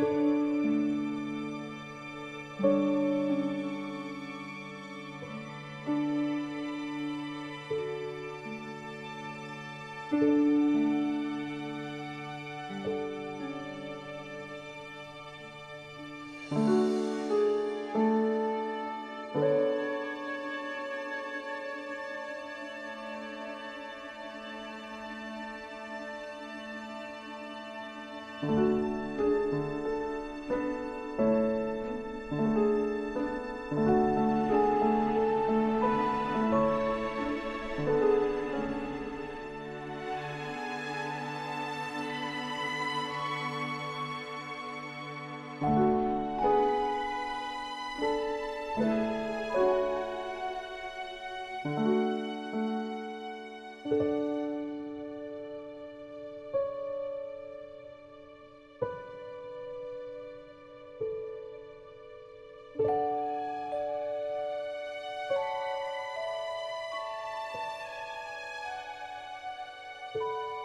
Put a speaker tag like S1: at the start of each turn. S1: thank mm -hmm. you you